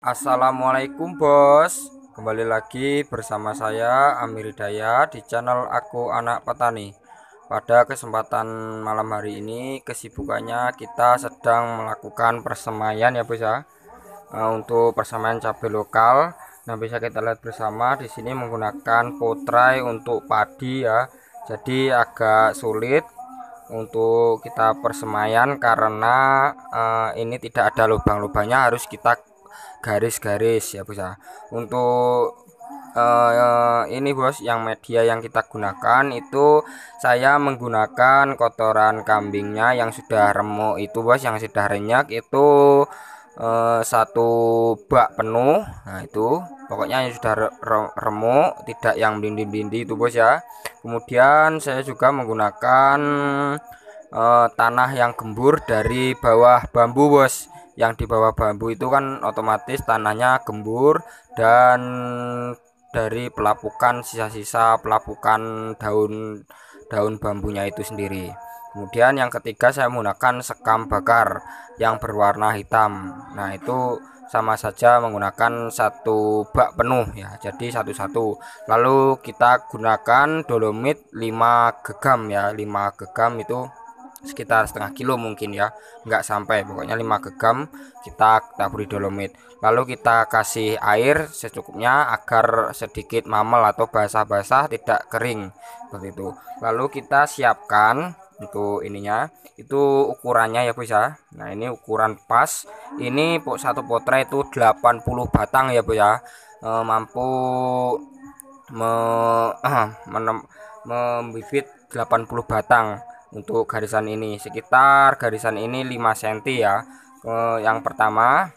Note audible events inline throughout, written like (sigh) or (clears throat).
Assalamualaikum bos. Kembali lagi bersama saya Amir Hidayat di channel aku anak petani. Pada kesempatan malam hari ini kesibukannya kita sedang melakukan persemaian ya bos ya. Nah, Untuk persemaian cabai lokal. Nah bisa kita lihat bersama di sini menggunakan potrai untuk padi ya. Jadi agak sulit untuk kita persemaian karena uh, ini tidak ada lubang-lubangnya harus kita garis-garis ya bos ya. Untuk uh, ini bos yang media yang kita gunakan itu saya menggunakan kotoran kambingnya yang sudah remuk itu bos yang sudah renyak itu uh, satu bak penuh. Nah itu pokoknya yang sudah remuk tidak yang bindi-bindi itu bos ya. Kemudian saya juga menggunakan uh, tanah yang gembur dari bawah bambu bos yang di bawah bambu itu kan otomatis tanahnya gembur dan dari pelapukan sisa-sisa pelapukan daun daun bambunya itu sendiri. Kemudian yang ketiga saya menggunakan sekam bakar yang berwarna hitam. Nah itu sama saja menggunakan satu bak penuh ya jadi satu-satu. Lalu kita gunakan dolomit 5 gegam ya 5 gegam itu sekitar setengah kilo mungkin ya. Nggak sampai pokoknya 5 gegam kita taburi dolomit. Lalu kita kasih air secukupnya agar sedikit mamel atau basah-basah tidak kering. Seperti itu. Lalu kita siapkan untuk ininya. Itu ukurannya ya bos ya. Nah ini ukuran pas. Ini satu potra itu 80 batang ya bos ya. E, mampu me, (clears throat) membibit 80 batang untuk garisan ini sekitar garisan ini 5 cm ya. Yang pertama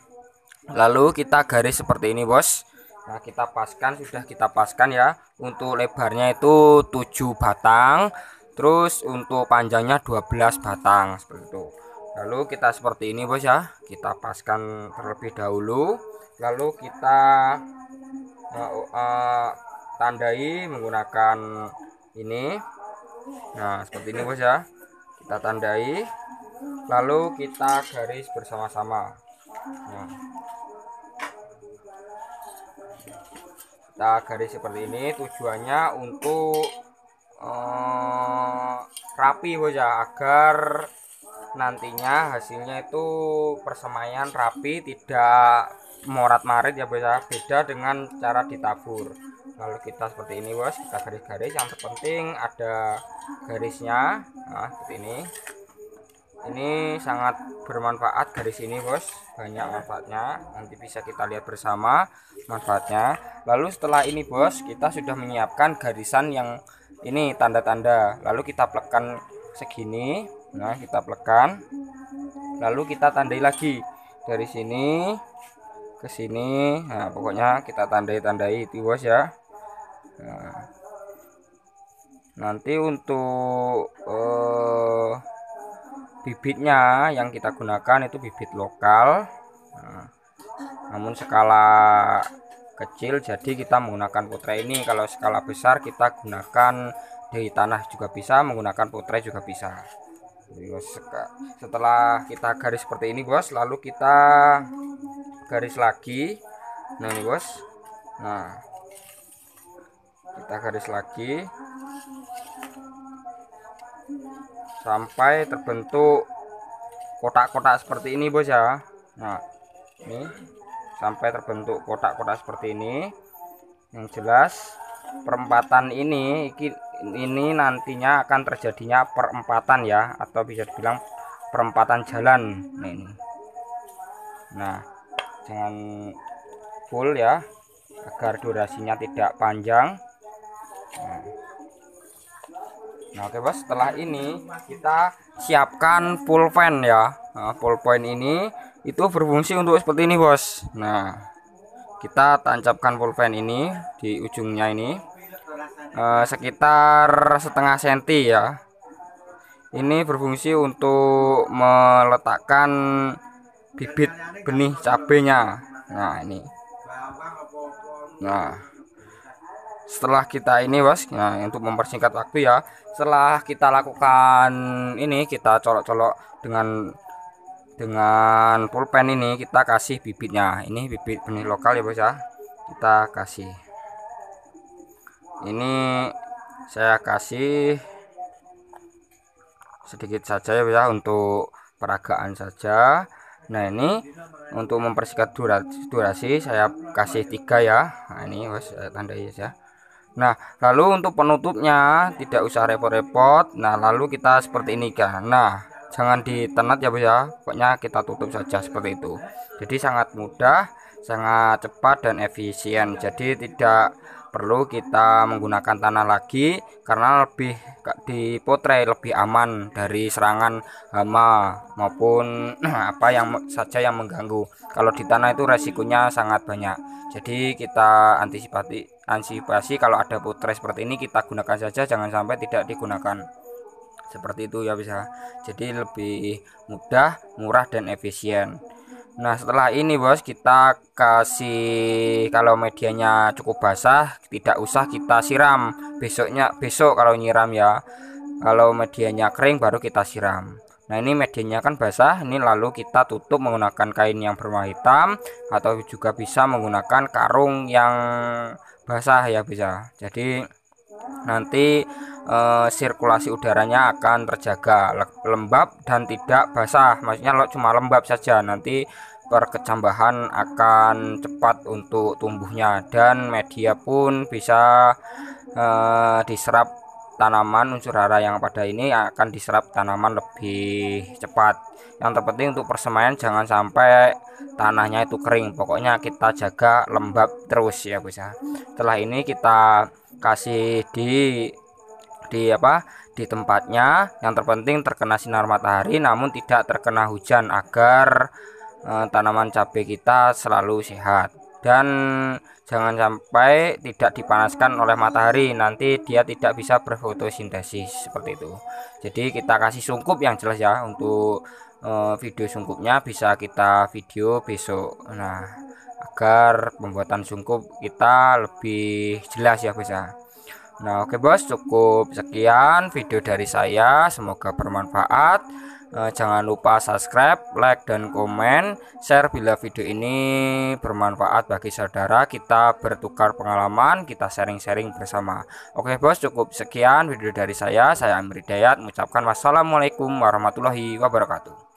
lalu kita garis seperti ini bos. Nah kita paskan sudah kita paskan ya. Untuk lebarnya itu 7 batang terus untuk panjangnya 12 batang seperti itu. Lalu kita seperti ini bos ya. Kita paskan terlebih dahulu. Lalu kita uh, uh, tandai menggunakan ini nah seperti ini bos ya. Kita tandai lalu kita garis bersama-sama. Nah, kita garis seperti ini tujuannya untuk uh, rapi bos ya agar nantinya hasilnya itu persemaian rapi tidak morat marit ya bos ya. Beda dengan cara ditabur lalu kita seperti ini bos. Kita garis-garis yang terpenting ada garisnya. Nah seperti ini. Ini sangat bermanfaat garis ini bos. Banyak manfaatnya. Nanti bisa kita lihat bersama manfaatnya. Lalu setelah ini bos kita sudah menyiapkan garisan yang ini tanda-tanda. Lalu kita plekan segini. Nah kita plekan. Lalu kita tandai lagi. Dari sini ke sini. Nah pokoknya kita tandai-tandai itu bos ya nah, nanti untuk uh, bibitnya yang kita gunakan itu bibit lokal. Nah, namun skala kecil jadi kita menggunakan putra ini. Kalau skala besar kita gunakan dari tanah juga bisa menggunakan putra juga bisa. Setelah kita garis seperti ini bos lalu kita garis lagi. Nah ini bos. Nah kita garis lagi. Sampai terbentuk kotak-kotak seperti ini bos ya. Nah ini sampai terbentuk kotak-kotak seperti ini. Yang jelas perempatan ini ini nantinya akan terjadinya perempatan ya. Atau bisa dibilang perempatan jalan. Nah ini. Nah jangan full ya agar durasinya tidak panjang nah. Oke bos. Setelah ini kita siapkan full fan ya. Nah, full point ini itu berfungsi untuk seperti ini bos. Nah kita tancapkan full fan ini di ujungnya ini eh, sekitar setengah senti ya. Ini berfungsi untuk meletakkan bibit benih cabenya. Nah ini. Nah setelah kita ini bos nah untuk mempersingkat waktu ya setelah kita lakukan ini kita colok-colok dengan dengan pulpen ini kita kasih bibitnya. Ini bibit benih lokal ya bos ya. Kita kasih. Ini saya kasih sedikit saja ya untuk peragaan saja. Nah ini untuk mempersingkat durasi, durasi saya kasih tiga ya. Nah ini bos tandai ya Nah, lalu untuk penutupnya tidak usah repot-repot. Nah, lalu kita seperti ini kan. Nah, jangan ditenat ya bos ya pokoknya kita tutup saja seperti itu jadi sangat mudah sangat cepat dan efisien jadi tidak perlu kita menggunakan tanah lagi karena lebih dipotret lebih aman dari serangan hama maupun (clears throat) apa yang saja yang mengganggu. Kalau di tanah itu resikonya sangat banyak. Jadi kita antisipasi antisipasi kalau ada putre seperti ini kita gunakan saja jangan sampai tidak digunakan. Seperti itu ya bisa. Jadi lebih mudah murah dan efisien nah setelah ini bos kita kasih kalau medianya cukup basah tidak usah kita siram. Besoknya besok kalau nyiram ya. Kalau medianya kering baru kita siram. Nah ini medianya kan basah ini lalu kita tutup menggunakan kain yang berwarna hitam atau juga bisa menggunakan karung yang basah ya bisa. Jadi nanti eh, sirkulasi udaranya akan terjaga lembab dan tidak basah. Maksudnya lo cuma lembab saja nanti perkecambahan akan cepat untuk tumbuhnya dan media pun bisa eh, diserap tanaman unsur hara yang pada ini akan diserap tanaman lebih cepat. Yang terpenting untuk persemaian jangan sampai tanahnya itu kering. Pokoknya kita jaga lembab terus ya bisa setelah ini kita kasih di di apa di tempatnya. Yang terpenting terkena sinar matahari namun tidak terkena hujan agar eh, tanaman cabai kita selalu sehat. Dan jangan sampai tidak dipanaskan oleh matahari nanti dia tidak bisa berfotosintesis seperti itu. Jadi kita kasih sungkup yang jelas ya untuk eh, video sungkupnya bisa kita video besok. Nah agar pembuatan sungkup kita lebih jelas ya bisa Nah oke bos cukup sekian video dari saya. Semoga bermanfaat. Eh, jangan lupa subscribe like dan komen. Share bila video ini bermanfaat bagi saudara. Kita bertukar pengalaman kita sharing-sharing bersama. Oke bos cukup sekian video dari saya. Saya Amri Dayat mengucapkan wassalamualaikum warahmatullahi wabarakatuh